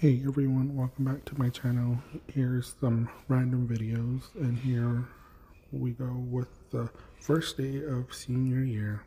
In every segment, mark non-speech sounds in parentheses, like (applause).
Hey everyone, welcome back to my channel. Here's some random videos and here we go with the first day of senior year.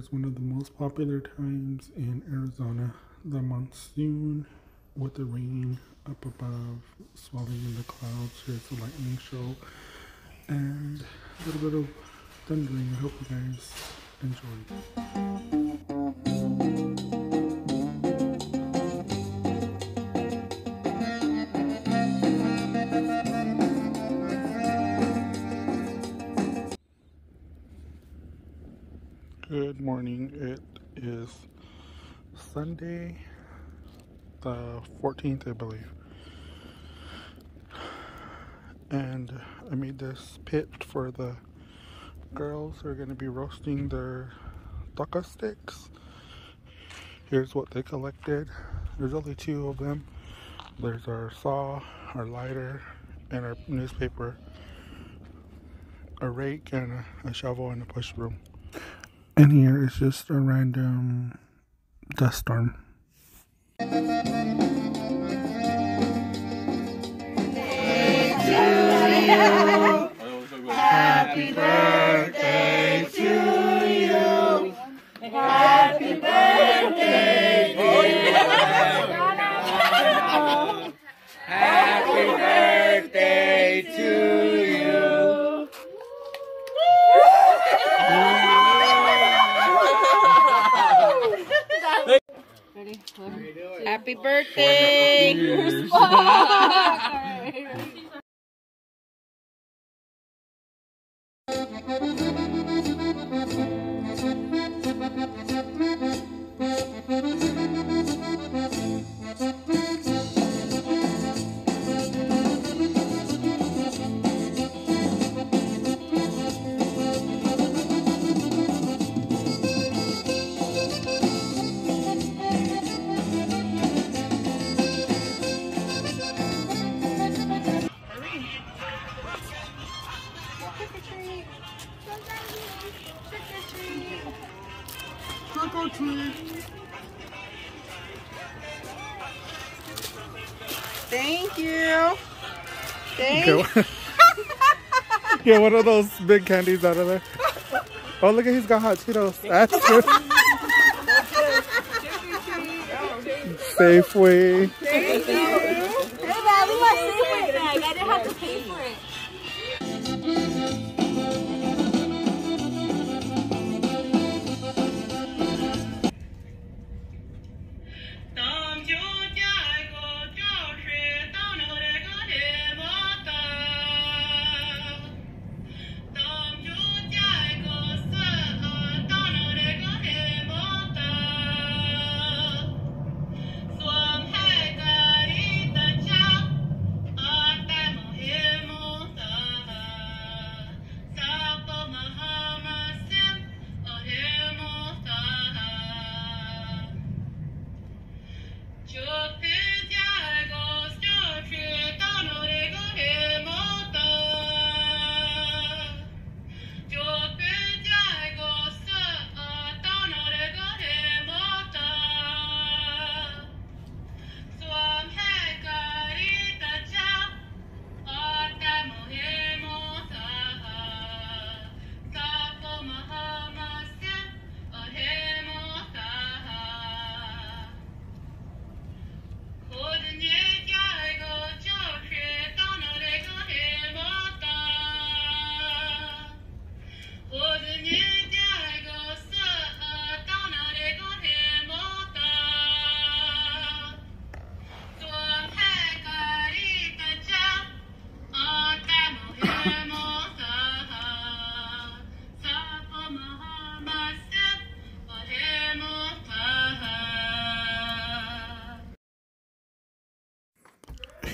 Here's one of the most popular times in Arizona, the monsoon with the rain up above, swelling in the clouds. Here's the lightning show and a little bit of thundering. I hope you guys enjoy. Good morning. It is Sunday, the 14th, I believe. And I made this pit for the girls who are going to be roasting their taco sticks. Here's what they collected. There's only two of them. There's our saw, our lighter, and our newspaper, a rake, and a shovel, and a push broom. And here is just a random dust storm. Happy birthday to you. Happy birthday, dear Happy birthday to you. Happy birthday! (laughs) (laughs) (laughs) Thank you. Thank you. Get one of those big candies out of there. Oh, look at he's got hot Cheetos. That's (laughs) good. Safeway. Thank you. Hey, that was my Safeway bag. I didn't have to pay for it.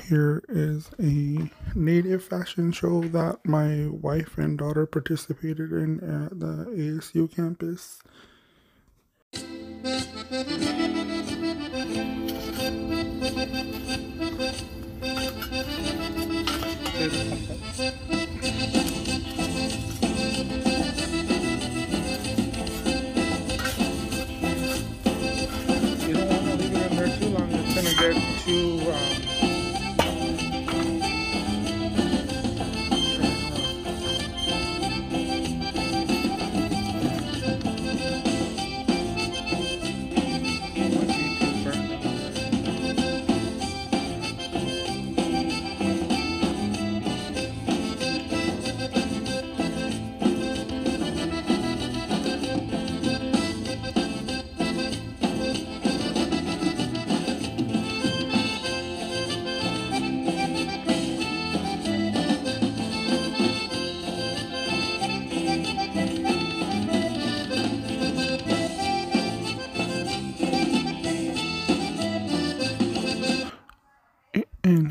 Here is a native fashion show that my wife and daughter participated in at the ASU campus.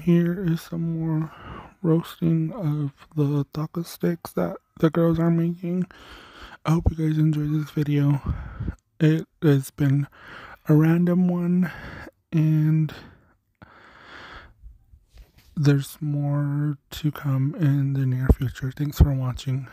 Here is some more roasting of the taco sticks that the girls are making. I hope you guys enjoyed this video. It has been a random one and there's more to come in the near future. Thanks for watching.